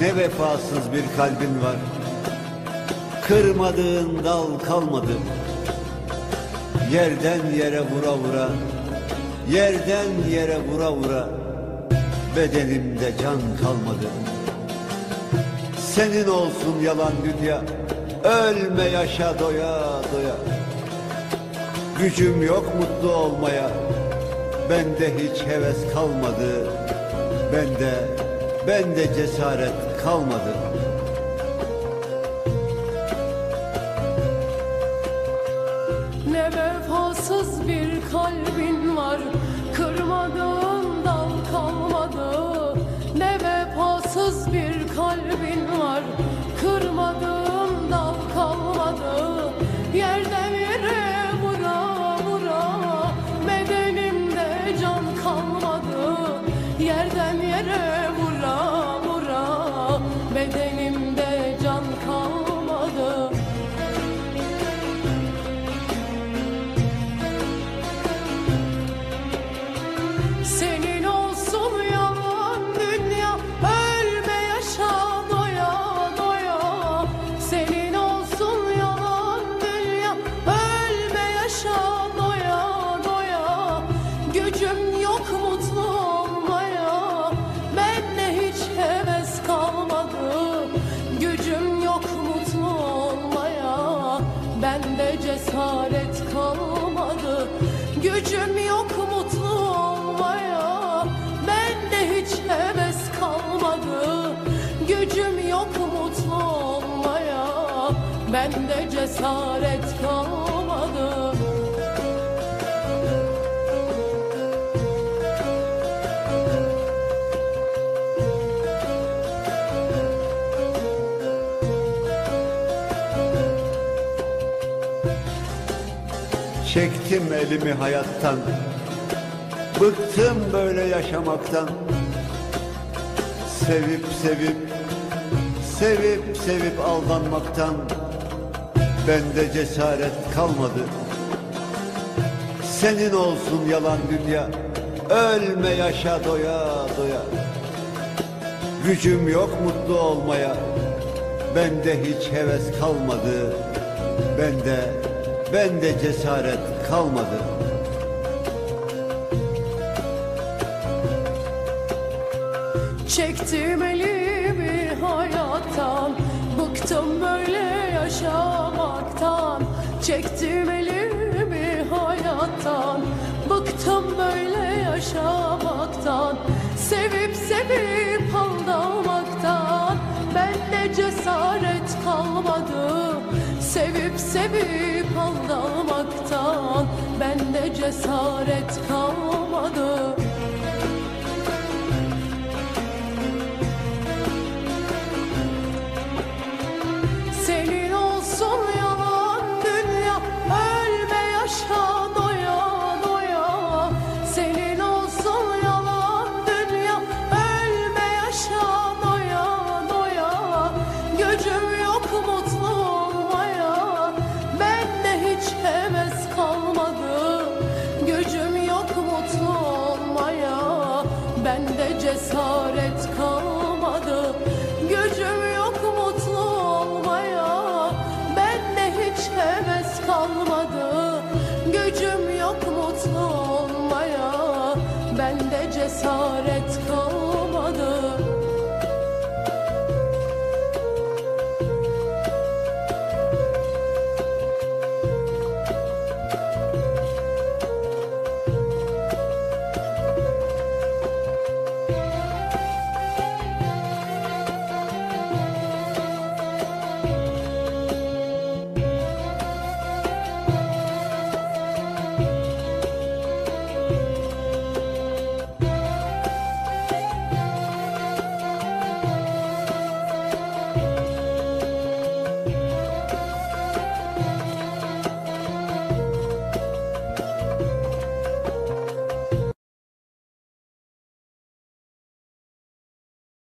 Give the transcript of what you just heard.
Ne vefasız bir kalbin var. Kırmadığın dal kalmadı. Yerden yere vura vura Yerden yere vura vura Bedenimde can kalmadı. Senin olsun yalan dünya Ölme yaşa doya doya. Gücüm yok mutlu olmaya Bende hiç heves kalmadı. Bende, bende cesaret kalmadı. Ne vefasız bir kalbin var Kırmadığın dal kalmadı. Ne vefasız bir kalbin var Kırmadığın Bende cesaret kalmadı. Gücüm yok mutlu olmaya. Bende hiç heves kalmadı. Gücüm yok mutlu olmaya. Bende cesaret kalmadı Çektim elimi hayattan. Bıktım böyle yaşamaktan. Sevip sevip Sevip sevip aldanmaktan. Bende cesaret kalmadı. Senin olsun yalan dünya. Ölme yaşa doya doya. Gücüm yok mutlu olmaya. Bende hiç heves kalmadı. Bende Bende cesaret kalmadı. Çektim elimi hayattan Bıktım böyle yaşamaktan. Çektim elimi hayattan Bıktım böyle yaşamaktan. Sevip sevip aldamaktan Bende cesaret kalmadı. Sevip sevip cesaret kalmadı Gücüm yok mutlu olmaya Bende cesaret kalmadı. Gücüm yok mutlu olmaya Bende hiç heves kalmadı. Gücüm yok mutlu olmaya Bende cesaret